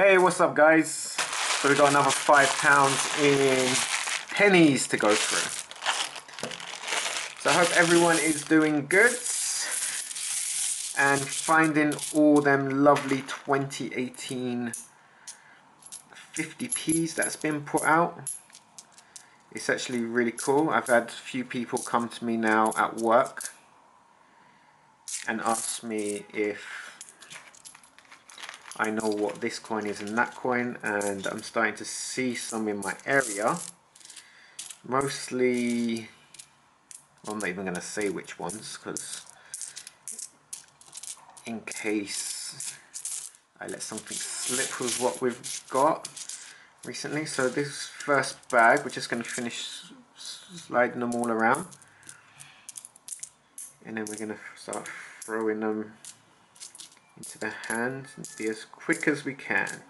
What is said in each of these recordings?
Hey, what's up guys? So we got another five pounds in pennies to go through. So I hope everyone is doing good and finding all them lovely 2018 50p's that's been put out. It's actually really cool. I've had a few people come to me now at work and ask me if I know what this coin is and that coin and I'm starting to see some in my area. Mostly I'm not even going to say which ones because in case I let something slip with what we've got recently. So this first bag we're just going to finish sliding them all around. And then we're going to start throwing them into the hands and be as quick as we can.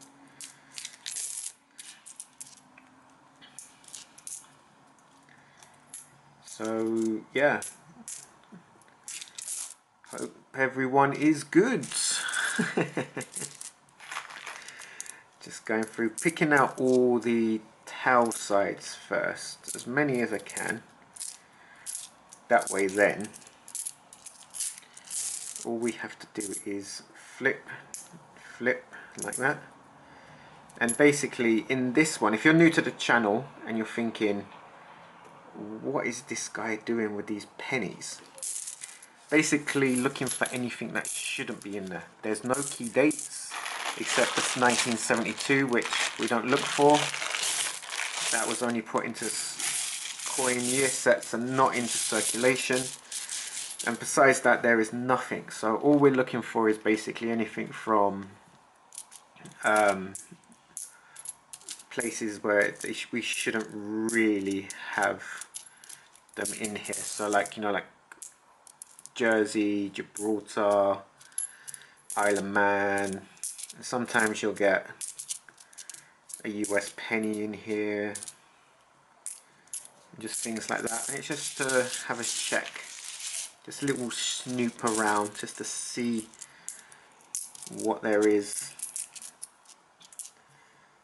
So yeah, hope everyone is good. Just going through, picking out all the towel sides first, as many as I can. That way then, all we have to do is flip, flip like that. And basically in this one, if you're new to the channel and you're thinking, what is this guy doing with these pennies? Basically looking for anything that shouldn't be in there. There's no key dates except this 1972, which we don't look for. That was only put into coin year sets and not into circulation and besides that there is nothing. So all we're looking for is basically anything from um, places where we shouldn't really have them in here. So like you know like Jersey, Gibraltar, Isle of Man. Sometimes you'll get a US penny in here. Just things like that. And it's just to have a check just a little snoop around just to see what there is.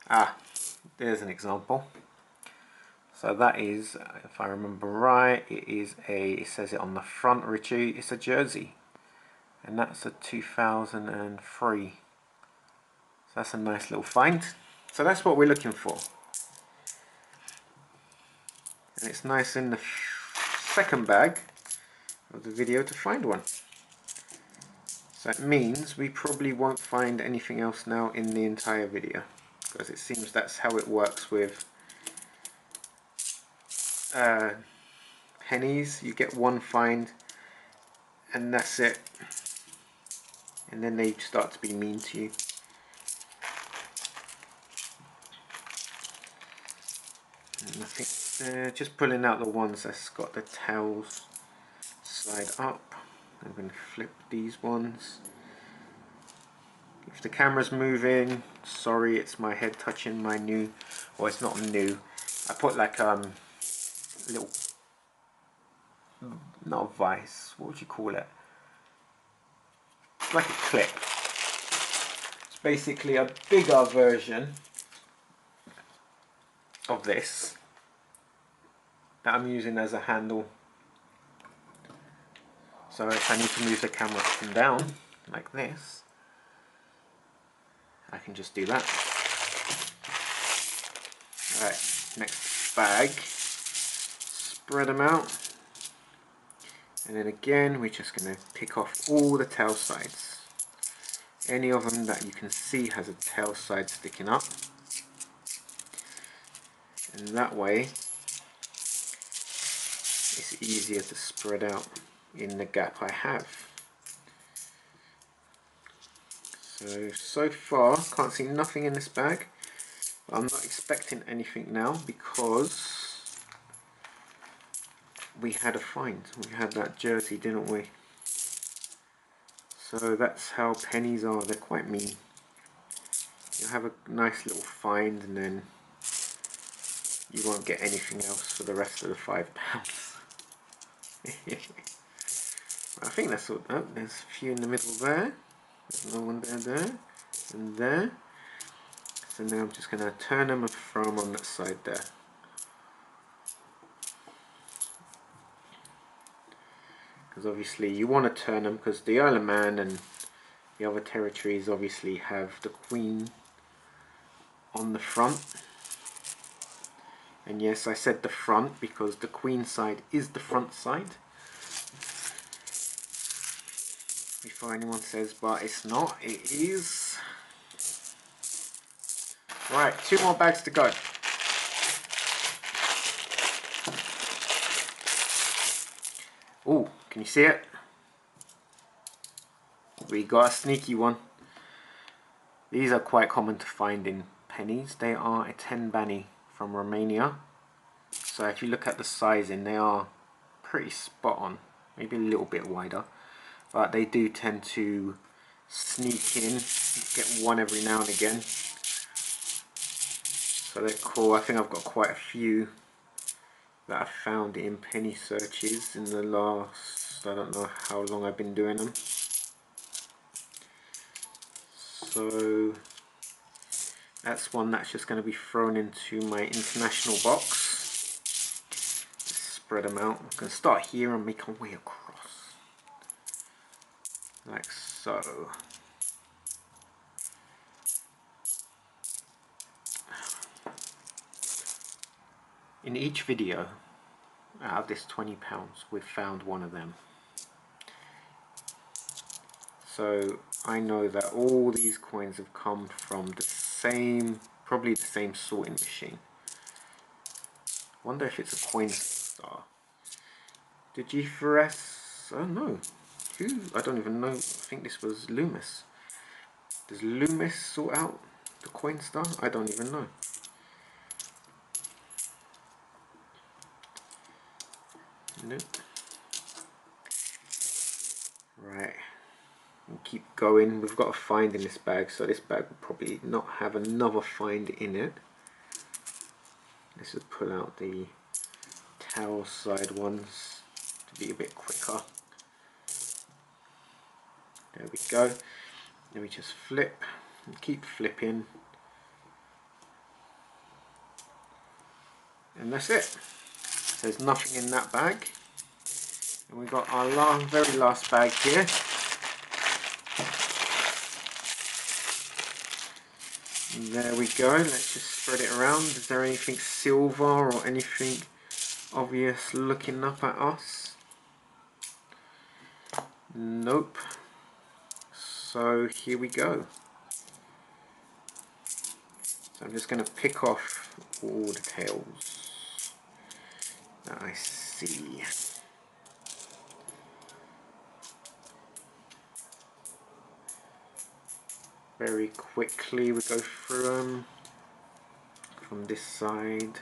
Ah there's an example. So that is if I remember right it is a it says it on the front Richie. It's a jersey. And that's a 2003 so that's a nice little find. So that's what we're looking for. And it's nice in the second bag of the video to find one. So that means we probably won't find anything else now in the entire video because it seems that's how it works with uh, pennies. You get one find and that's it and then they start to be mean to you. And I think uh, just pulling out the ones that's got the tails slide up. I'm going to flip these ones. If the camera's moving, sorry, it's my head touching my new, well it's not new. I put like um little, not a vice, what would you call it? Like a clip. It's basically a bigger version of this that I'm using as a handle so if I need to move the camera up and down, like this, I can just do that. Alright, next bag. Spread them out. And then again, we're just going to pick off all the tail sides. Any of them that you can see has a tail side sticking up. And that way, it's easier to spread out in the gap I have. So, so far can't see nothing in this bag. I'm not expecting anything now because we had a find. We had that jersey, didn't we? So that's how pennies are. They're quite mean. You'll have a nice little find and then you won't get anything else for the rest of the five pounds. I think that's all. Oh, there's a few in the middle there. There's no one there, there, and there. So now I'm just going to turn them from on that side there. Because obviously you want to turn them because the Isle of Man and the other territories obviously have the Queen on the front. And yes, I said the front because the Queen side is the front side. Anyone says, but it's not, it is. Right, two more bags to go. Oh, can you see it? We got a sneaky one. These are quite common to find in pennies. They are a 10 bani from Romania. So if you look at the sizing, they are pretty spot on. Maybe a little bit wider. But they do tend to sneak in. Get one every now and again. So they're cool. I think I've got quite a few that I've found in penny searches in the last, I don't know how long I've been doing them. So that's one that's just going to be thrown into my international box. Spread them out. I can start here and make our way across. Like so. In each video, out of this 20 pounds, we've found one of them. So I know that all these coins have come from the same, probably the same sorting machine. Wonder if it's a Coinstar. Did G4S? Oh no. Who? I don't even know. I think this was Loomis. Does Loomis sort out the coin Coinstar? I don't even know. Nope. Right. Keep going. We've got a find in this bag, so this bag will probably not have another find in it. Let's just pull out the towel side ones to be a bit quicker. There we go. Then we just flip and keep flipping. And that's it. There's nothing in that bag. And we've got our last, very last bag here. And there we go. Let's just spread it around. Is there anything silver or anything obvious looking up at us? Nope. So here we go. So I'm just going to pick off all the tails that I see. Very quickly we go through them from this side.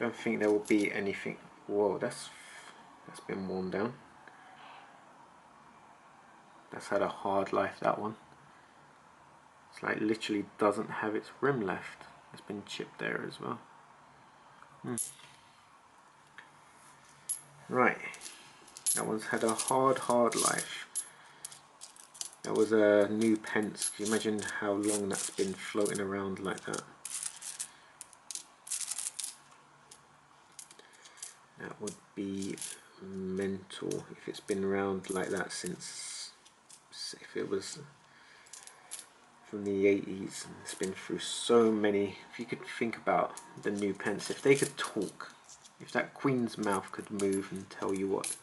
Don't think there will be anything. Whoa, that's that's been worn down. That's had a hard life that one. It's like literally doesn't have its rim left. It's been chipped there as well. Hmm. Right, that one's had a hard, hard life. That was a new pence. Can you imagine how long that's been floating around like that? That would be mental if it's been around like that since, it was from the 80s and it's been through so many. If you could think about the new pence if they could talk if that queen's mouth could move and tell you what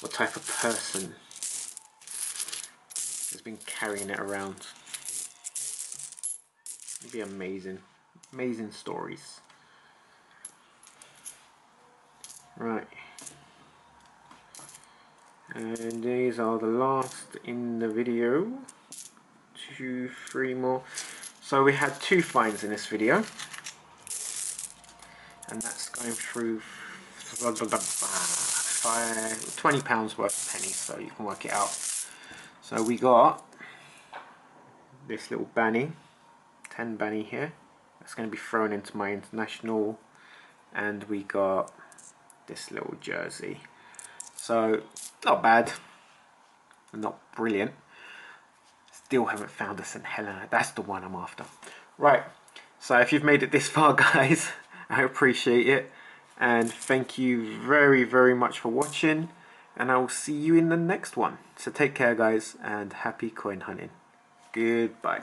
what type of person has been carrying it around it'd be amazing. Amazing stories. Right and these are the last in the video two, three more. So we had two finds in this video. And that's going through five, 20 pounds worth of pennies, so you can work it out. So we got this little Bani, 10 Bani here. That's going to be thrown into my international. And we got this little jersey. So, not bad, not brilliant still haven't found a St. Helena. That's the one I'm after. Right, so if you've made it this far, guys, I appreciate it. And thank you very, very much for watching. And I will see you in the next one. So take care, guys, and happy coin hunting. Goodbye.